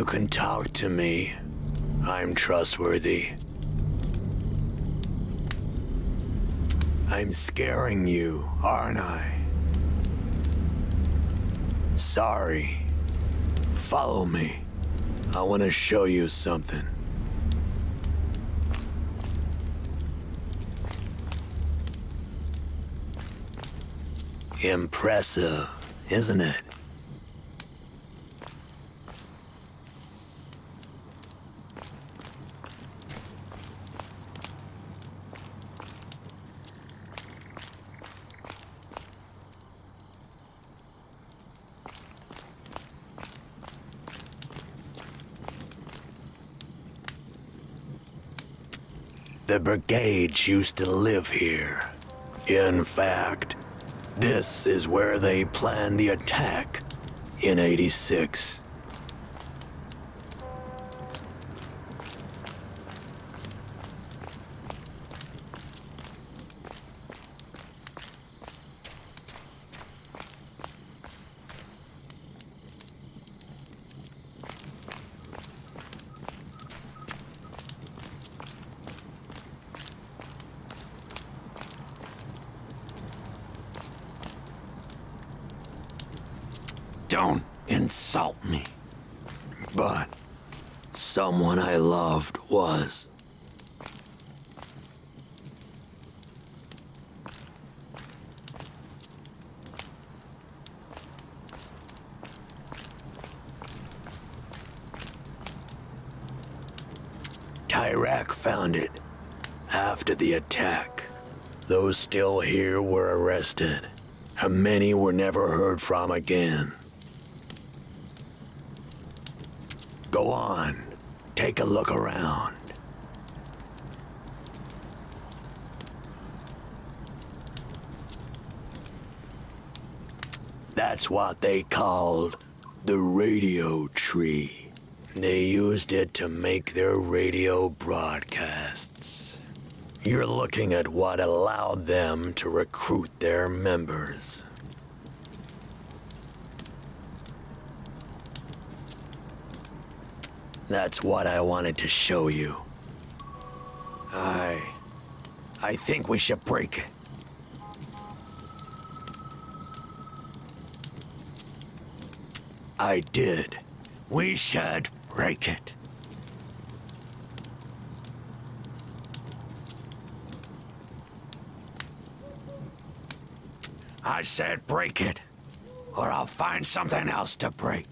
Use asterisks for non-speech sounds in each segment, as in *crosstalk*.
You can talk to me. I'm trustworthy. I'm scaring you, aren't I? Sorry. Follow me. I want to show you something. Impressive, isn't it? The brigades used to live here. In fact, this is where they planned the attack in 86. Don't insult me. But someone I loved was. Tyrak found it after the attack. Those still here were arrested, and many were never heard from again. Go on. Take a look around. That's what they called the radio tree. They used it to make their radio broadcasts. You're looking at what allowed them to recruit their members. That's what I wanted to show you. I... I think we should break it. I did. We should break it. I said break it, or I'll find something else to break.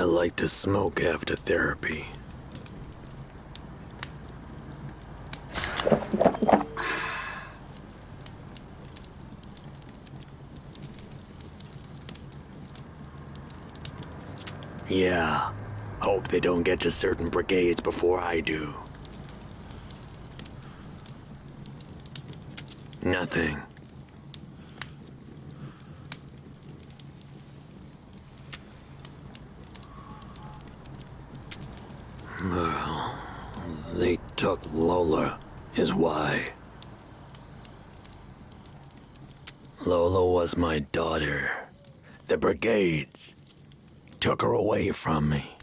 I like to smoke after therapy. Yeah. Hope they don't get to certain brigades before I do. Nothing. Well, they took Lola, is why. Lola was my daughter. The brigades took her away from me.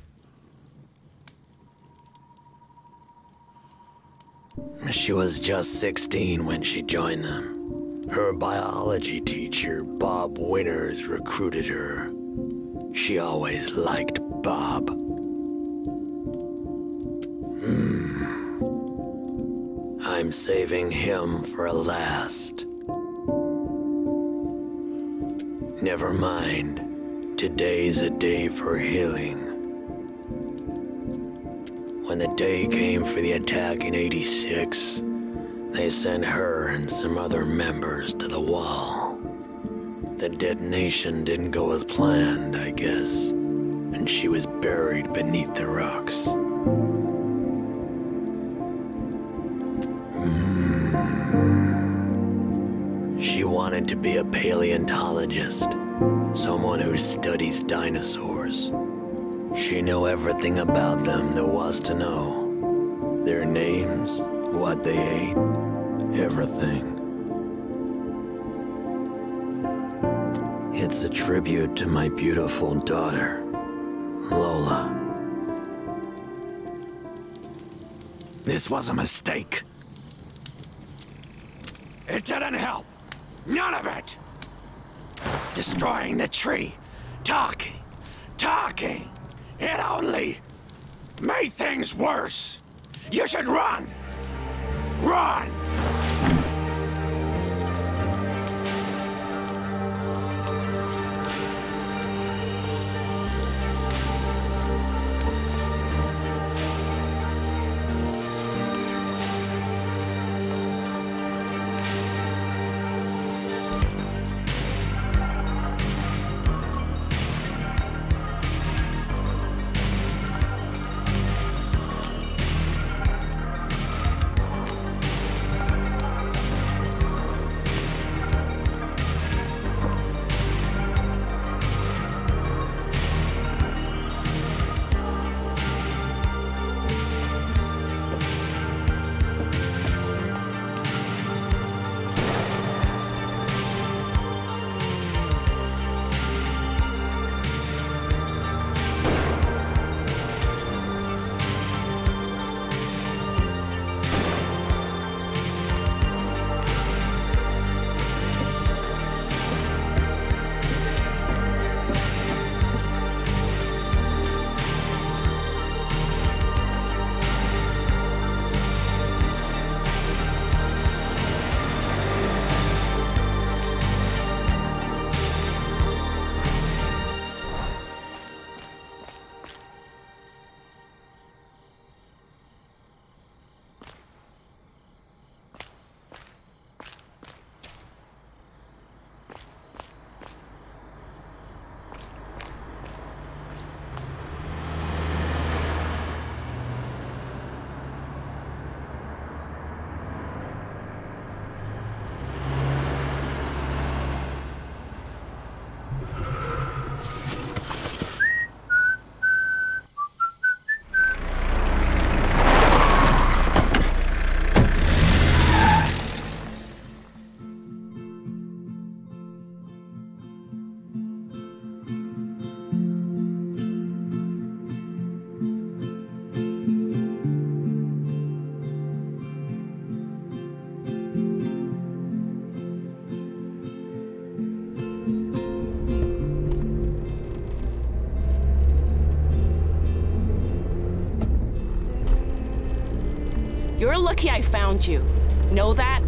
She was just 16 when she joined them. Her biology teacher, Bob Winters, recruited her. She always liked Bob. Hmm. I'm saving him for last. Never mind. Today's a day for healing. When the day came for the attack in 86, they sent her and some other members to the wall. The detonation didn't go as planned, I guess, and she was buried beneath the rocks. Hmm. She wanted to be a paleontologist, someone who studies dinosaurs. She knew everything about them there was to know. Their names, what they ate, everything. It's a tribute to my beautiful daughter, Lola. This was a mistake. It didn't help. None of it. Destroying the tree. Talking. Talking. It only made things worse. You should run. Run! Lucky I found you. Know that?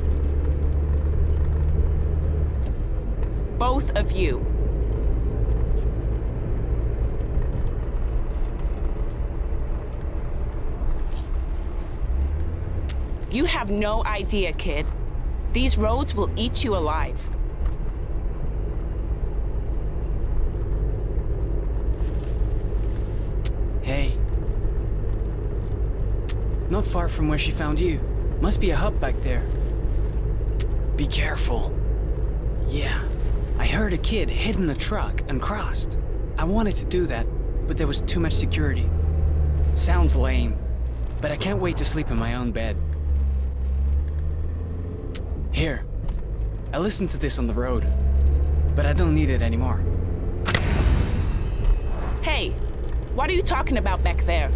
Both of you. You have no idea, kid. These roads will eat you alive. Hey. Not far from where she found you. Must be a hub back there. Be careful. Yeah. I heard a kid hid in a truck and crossed. I wanted to do that, but there was too much security. Sounds lame, but I can't wait to sleep in my own bed. Here. I listened to this on the road, but I don't need it anymore. Hey, what are you talking about back there?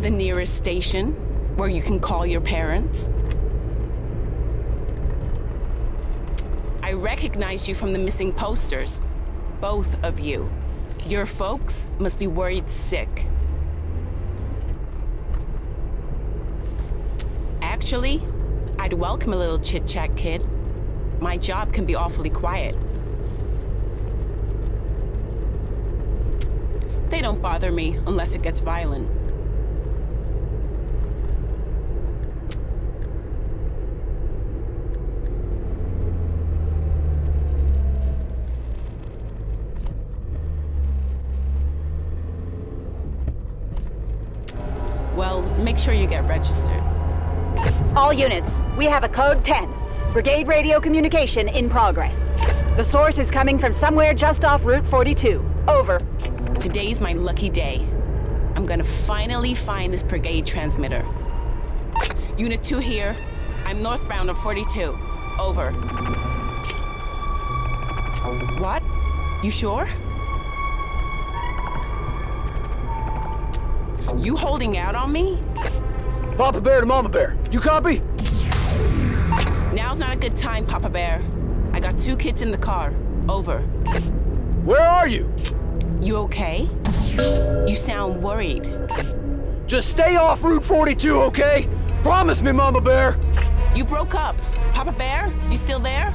The nearest station where you can call your parents. I recognize you from the missing posters. Both of you. Your folks must be worried sick. Actually, I'd welcome a little chit chat, kid. My job can be awfully quiet. They don't bother me unless it gets violent. Well, make sure you get registered. All units, we have a code 10. Brigade radio communication in progress. The source is coming from somewhere just off Route 42. Over. Today's my lucky day. I'm gonna finally find this brigade transmitter. Unit 2 here. I'm northbound on 42. Over. What? You sure? You holding out on me? Papa Bear to Mama Bear. You copy? Now's not a good time, Papa Bear. I got two kids in the car. Over. Where are you? You okay? You sound worried. Just stay off Route 42, okay? Promise me, Mama Bear. You broke up. Papa Bear, you still there?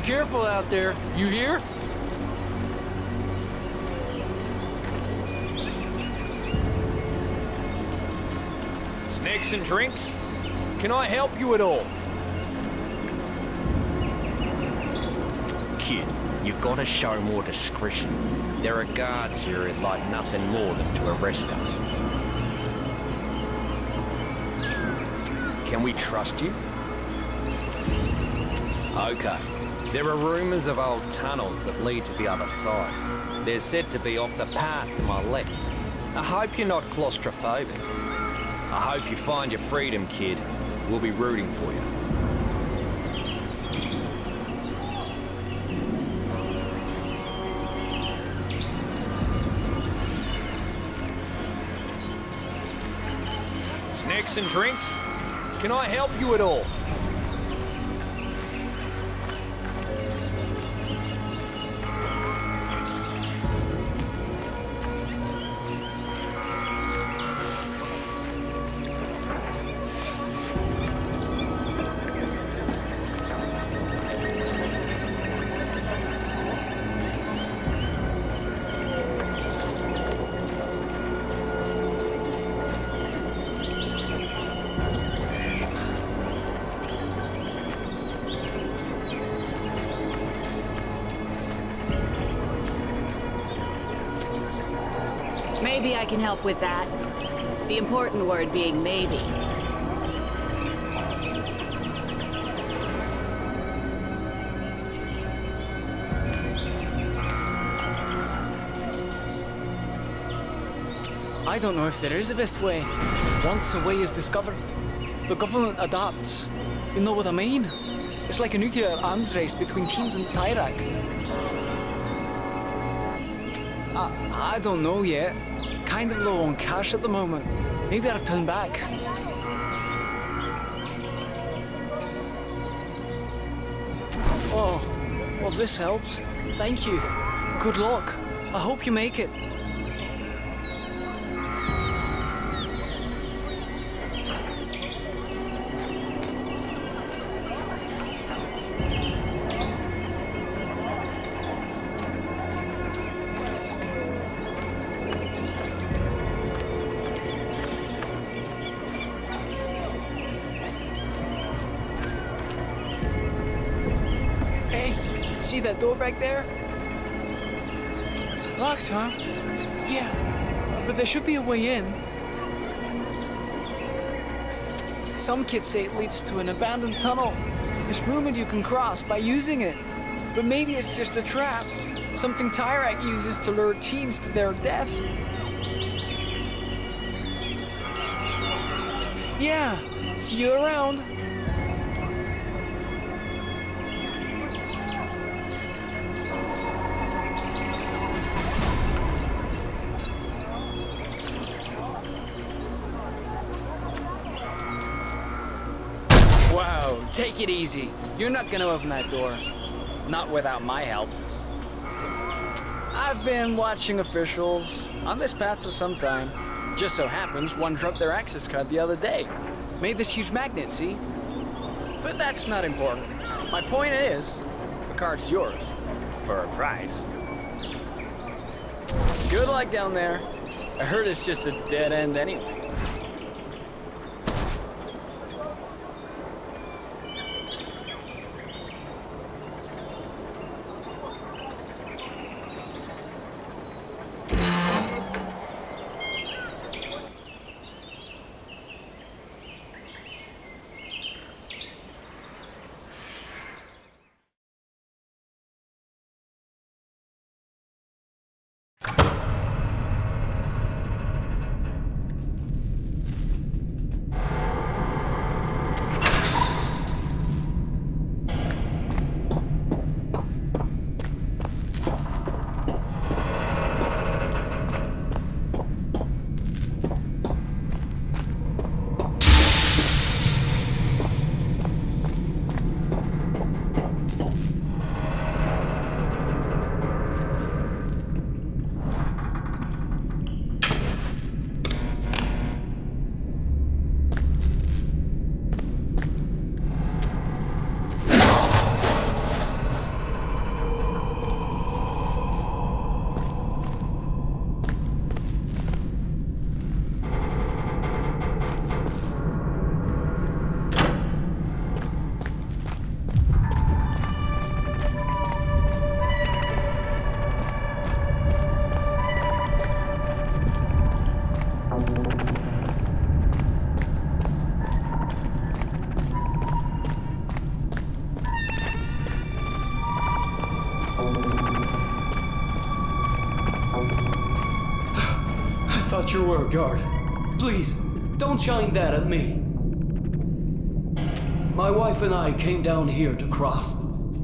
Be careful out there. You hear? Snacks and drinks? Can I help you at all? Kid, you've gotta show more discretion. There are guards here who'd like nothing more than to arrest us. Can we trust you? Okay. There are rumors of old tunnels that lead to the other side. They're said to be off the path to my left. I hope you're not claustrophobic. I hope you find your freedom, kid. We'll be rooting for you. Snacks and drinks? Can I help you at all? Maybe I can help with that. The important word being maybe. I don't know if there is a best way. Once a way is discovered, the government adapts. You know what I mean? It's like a nuclear arms race between teams and Tyrak. I, I don't know yet. Kind of low on cash at the moment. Maybe I'll turn back. Oh, well this helps. Thank you. Good luck. I hope you make it. Back there? Locked, huh? Yeah, but there should be a way in. Some kids say it leads to an abandoned tunnel. It's rumored you can cross by using it. But maybe it's just a trap. Something Tyrak uses to lure teens to their death. Yeah, see you around. Take it easy. You're not gonna open that door. Not without my help. I've been watching officials on this path for some time. Just so happens one dropped their access card the other day. Made this huge magnet, see? But that's not important. My point is, the card's yours. For a price. Good luck down there. I heard it's just a dead end anyway. Thought you were a guard. Please, don't shine that at me. My wife and I came down here to cross.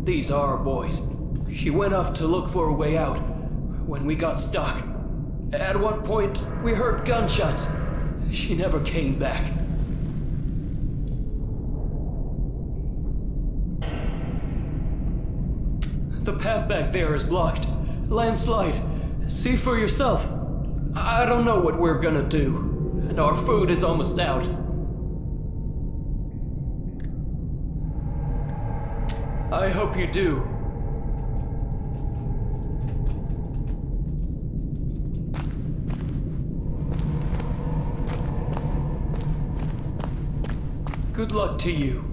These are our boys. She went off to look for a way out when we got stuck. At one point, we heard gunshots. She never came back. The path back there is blocked. Landslide. See for yourself. I don't know what we're gonna do. And our food is almost out. I hope you do. Good luck to you.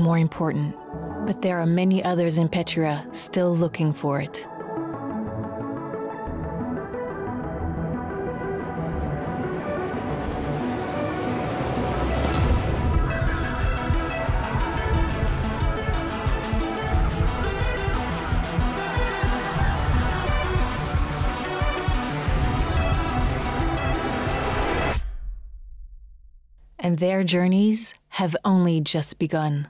More important, but there are many others in Petria still looking for it. And their journeys have only just begun.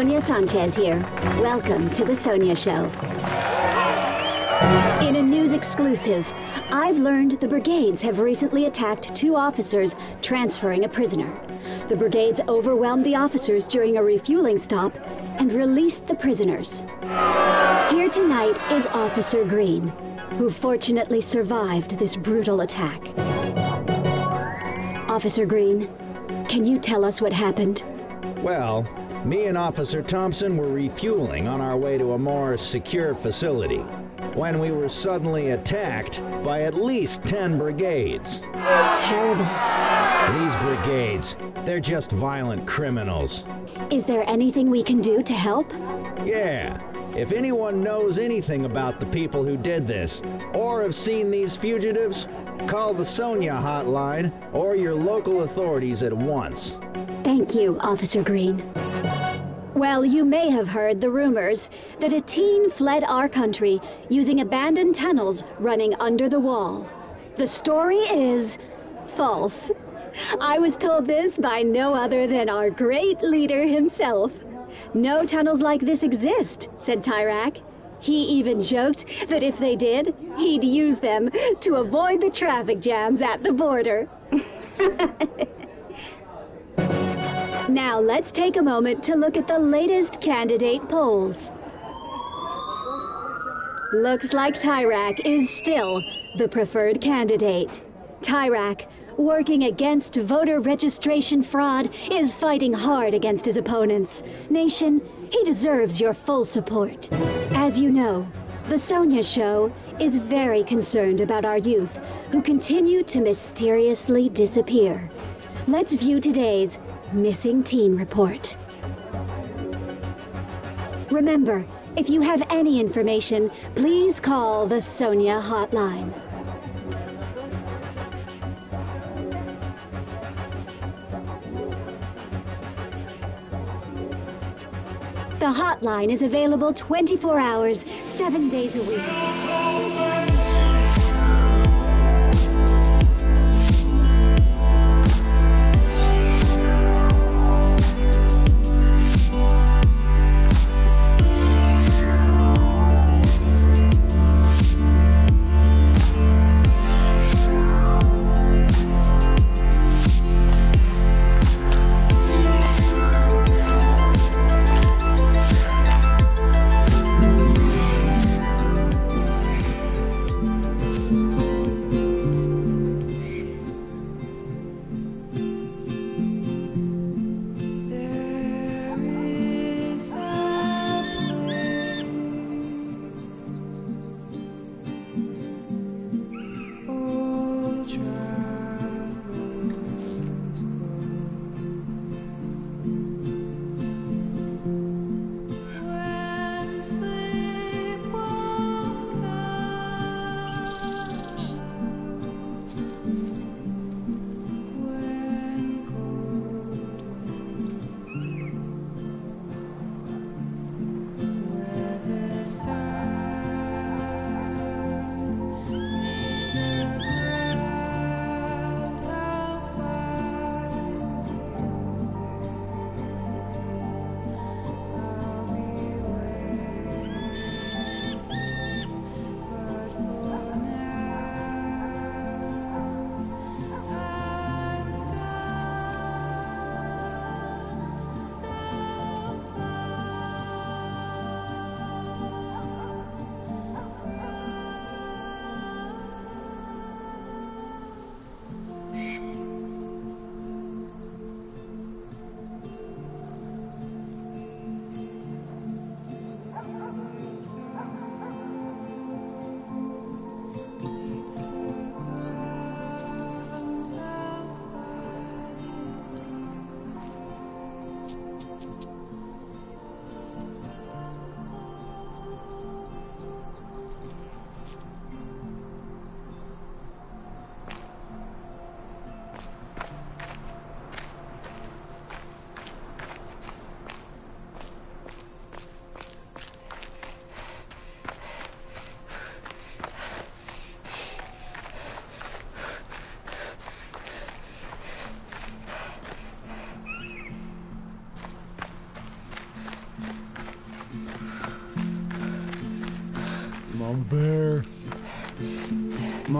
Sonia Sanchez here. Welcome to The Sonia Show. In a news exclusive, I've learned the brigades have recently attacked two officers transferring a prisoner. The brigades overwhelmed the officers during a refueling stop and released the prisoners. Here tonight is Officer Green, who fortunately survived this brutal attack. Officer Green, can you tell us what happened? Well, me and Officer Thompson were refueling on our way to a more secure facility when we were suddenly attacked by at least 10 brigades. Terrible. These brigades, they're just violent criminals. Is there anything we can do to help? Yeah, if anyone knows anything about the people who did this, or have seen these fugitives, call the Sonia hotline or your local authorities at once. Thank you, Officer Green. Well, you may have heard the rumors that a teen fled our country using abandoned tunnels running under the wall. The story is false. I was told this by no other than our great leader himself. No tunnels like this exist, said Tyrak. He even joked that if they did, he'd use them to avoid the traffic jams at the border. *laughs* Now let's take a moment to look at the latest candidate polls. Looks like Tyrak is still the preferred candidate. Tyrak, working against voter registration fraud, is fighting hard against his opponents. Nation, he deserves your full support. As you know, the Sonia Show is very concerned about our youth who continue to mysteriously disappear. let's view today's Missing Teen Report. Remember, if you have any information, please call the Sonia hotline. The hotline is available 24 hours, 7 days a week.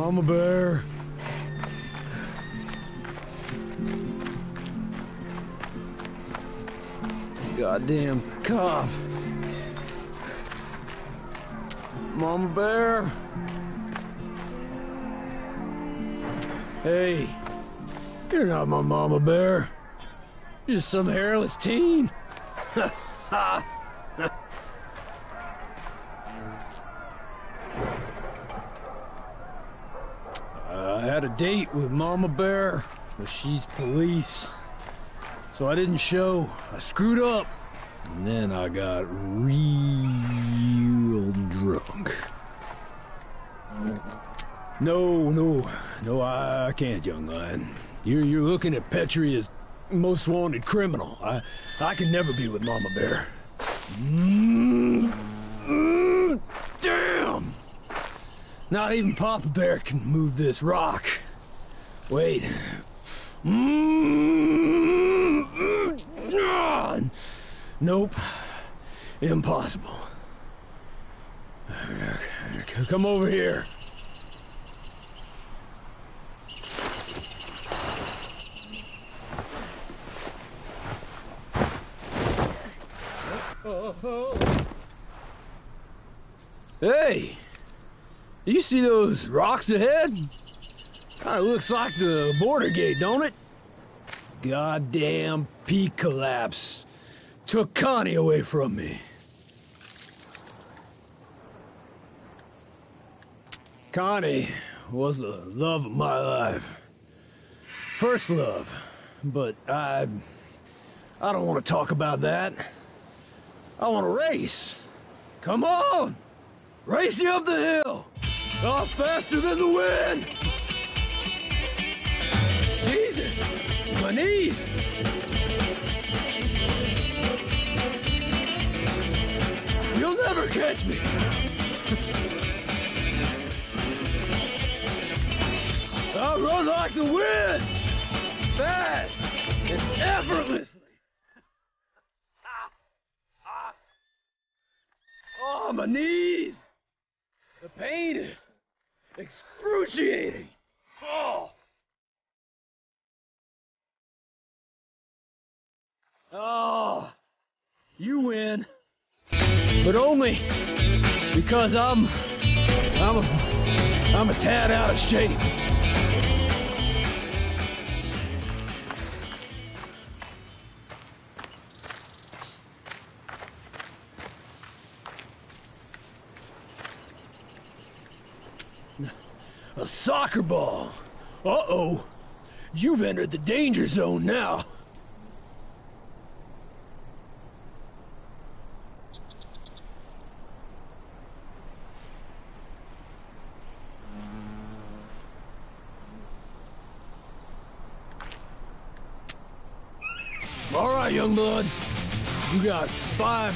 Mama Bear. Goddamn cop. Mama Bear. Hey, you're not my Mama Bear. You're some hairless teen. *laughs* I had date with Mama Bear, but she's police. So I didn't show. I screwed up. And then I got real drunk. No, no, no, I, can't, young man. You're, you're looking at Petria's most wanted criminal. I, I can never be with Mama Bear. Mm, mm, damn! Not even Papa Bear can move this rock. Wait. Mm, mm, ah. Nope. Impossible. Come over here. Hey! You see those rocks ahead? Kinda looks like the border gate, don't it? Goddamn peak collapse. Took Connie away from me. Connie was the love of my life. First love. but I... I don't want to talk about that. I want to race. Come on! Race you up the hill! Oh, faster than the wind! Knees! You'll never catch me! I'll run like the wind! Fast! And effortlessly! Oh, my knees! The pain is excruciating! Oh! Oh! You win. But only because I'm... I'm a... I'm a tad out of shape. A soccer ball. Uh-oh. You've entered the danger zone now.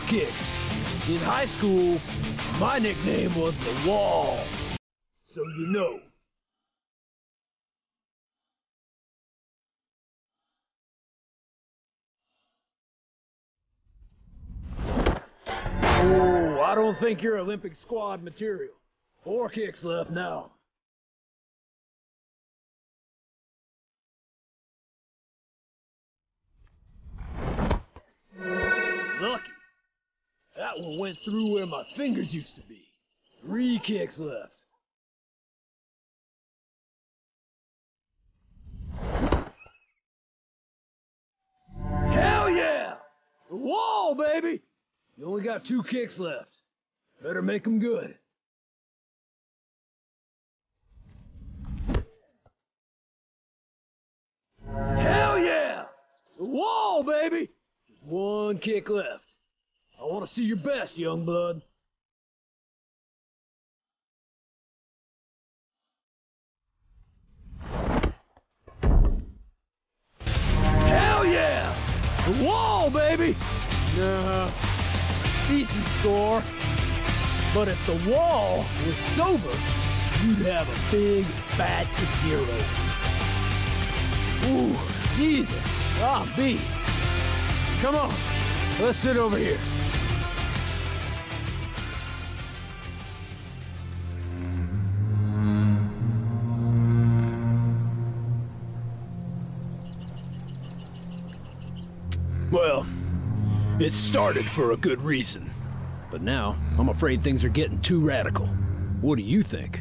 Kicks. In high school, my nickname was the Wall. So you know. Oh, I don't think you're Olympic squad material. Four kicks left now. Lucky. That one went through where my fingers used to be. Three kicks left. Hell yeah! The wall, baby! You only got two kicks left. Better make them good. Hell yeah! The wall, baby! Just one kick left. I want to see your best, young blood. Hell yeah! The wall, baby! Nah, decent score. But if the wall was sober, you'd have a big fat zero. Ooh, Jesus. Ah, B. Come on, let's sit over here. Well, it started for a good reason. But now, I'm afraid things are getting too radical. What do you think?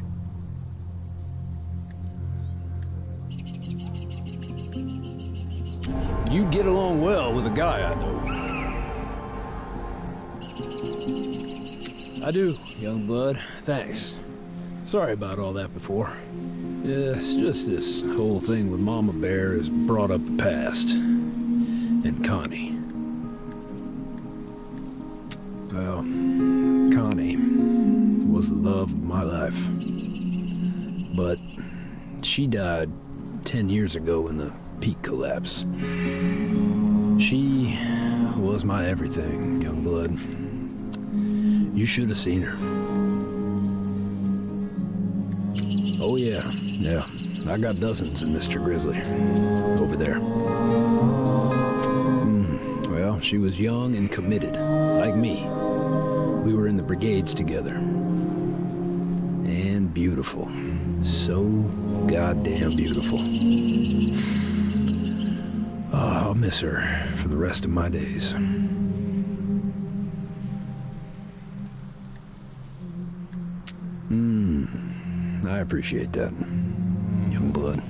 You'd get along well with a guy I know. I do, young blood. Thanks. Sorry about all that before. Yeah, it's just this whole thing with Mama Bear has brought up the past. And Connie. Well, Connie was the love of my life. But she died ten years ago in the peak collapse. She was my everything, young blood. You should have seen her. Oh yeah, yeah. I got dozens in Mr. Grizzly. Over there. She was young and committed, like me. We were in the brigades together. And beautiful. So goddamn beautiful. Oh, I'll miss her for the rest of my days. Hmm. I appreciate that. Young blood.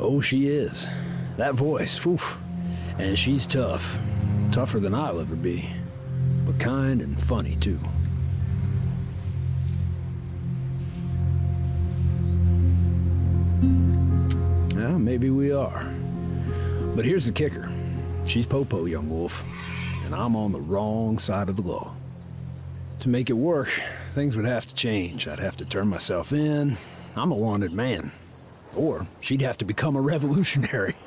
Oh, she is. That voice, whew. And she's tough. Tougher than I'll ever be. But kind and funny, too. Well, maybe we are. But here's the kicker. She's Popo, young wolf, and I'm on the wrong side of the law. To make it work, things would have to change. I'd have to turn myself in. I'm a wanted man. Or she'd have to become a revolutionary. *laughs*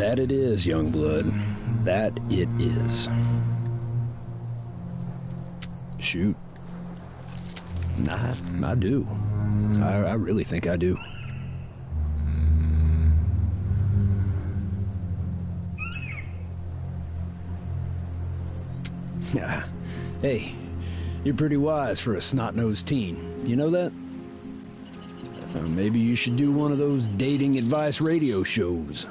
that it is, young blood. That it is. Shoot. I, I do. I, I really think I do. Yeah. *laughs* Hey, you're pretty wise for a snot-nosed teen. You know that? Uh, maybe you should do one of those dating advice radio shows.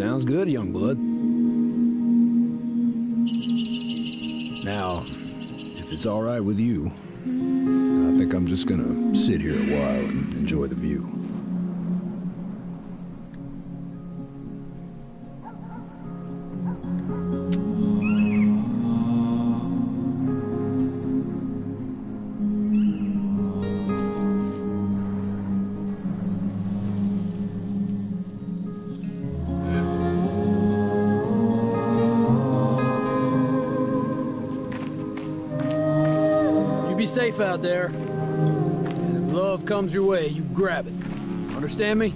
Sounds good, young blood. Now, if it's all right with you, I think I'm just gonna sit here a while and enjoy the view. Out there. And if love comes your way, you grab it. Understand me?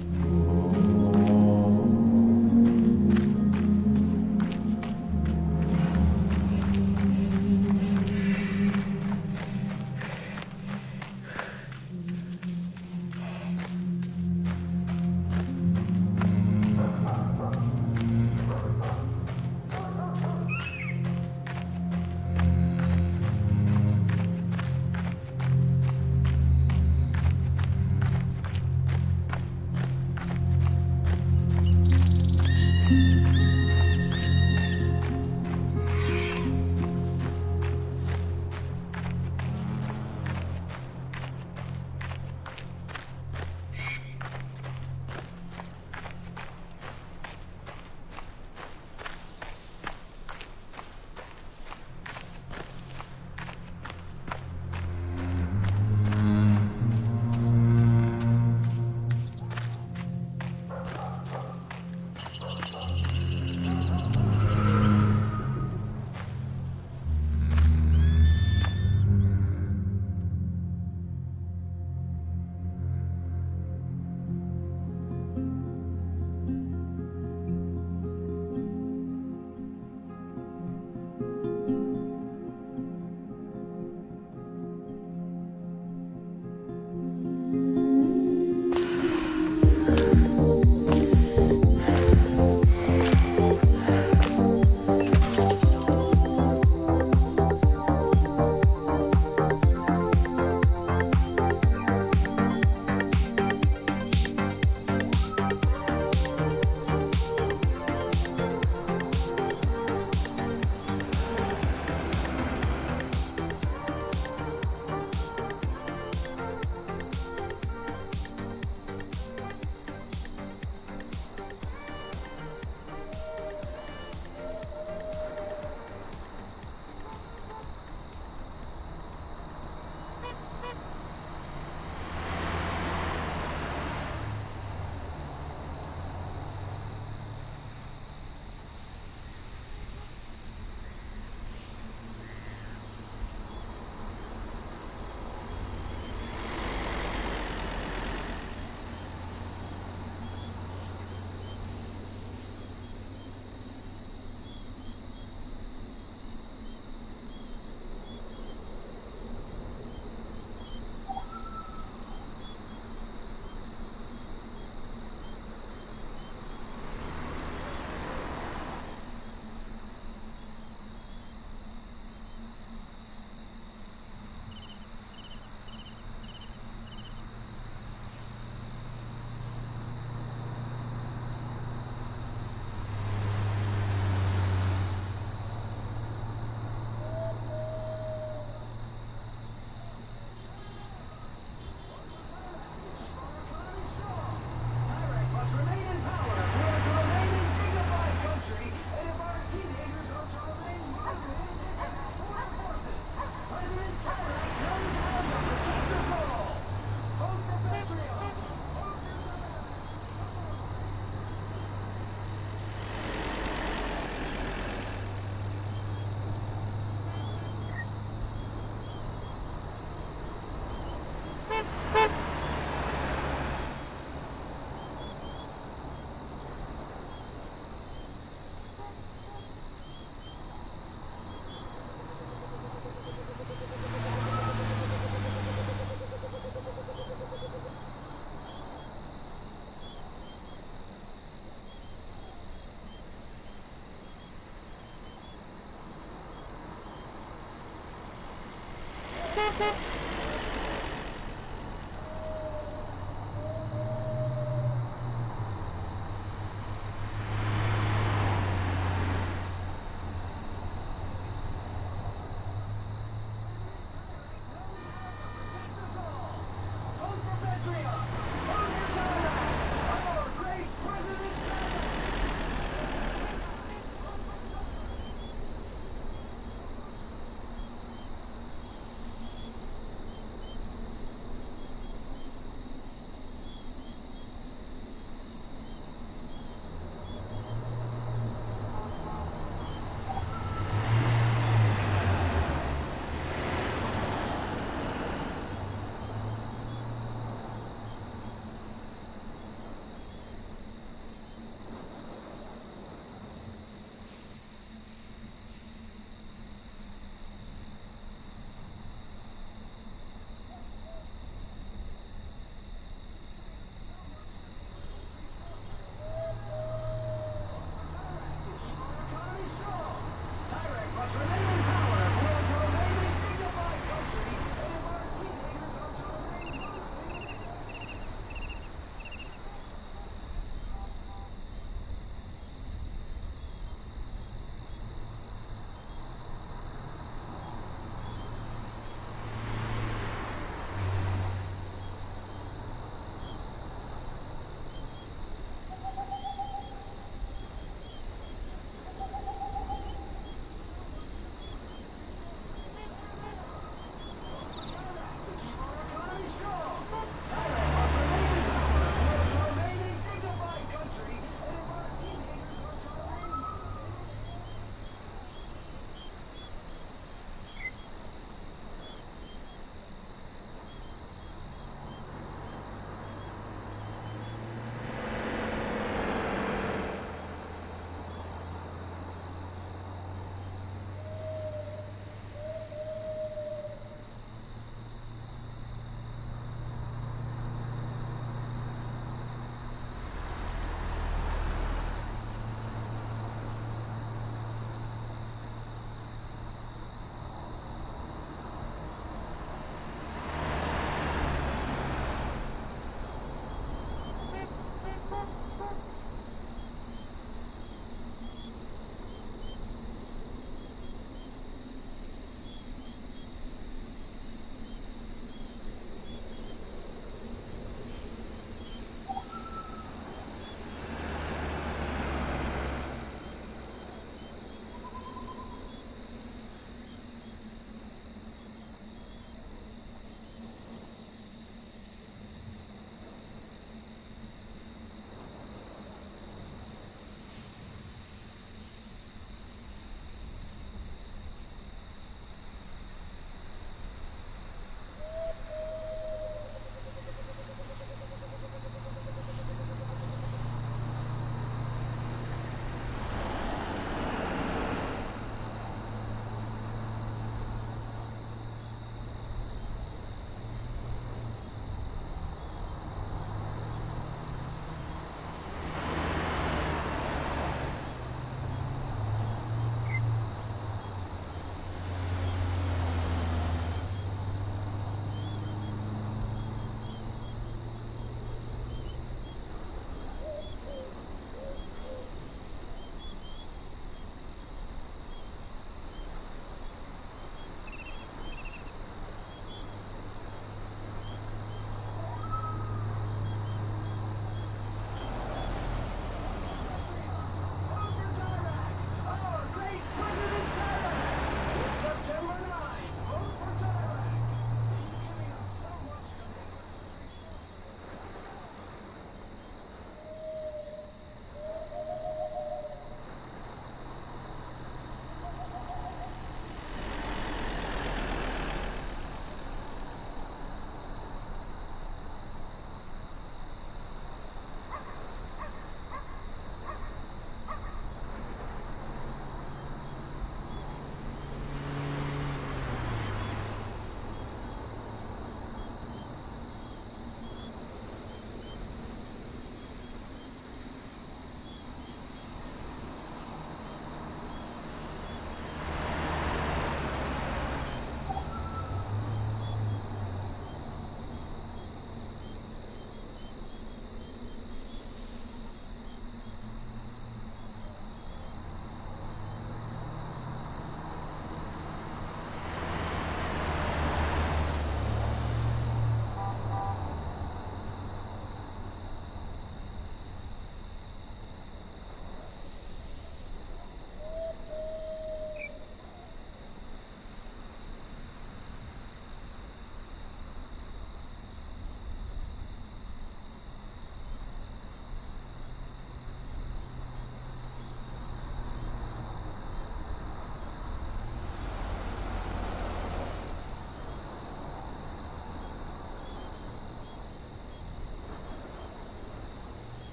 Thank *laughs* you.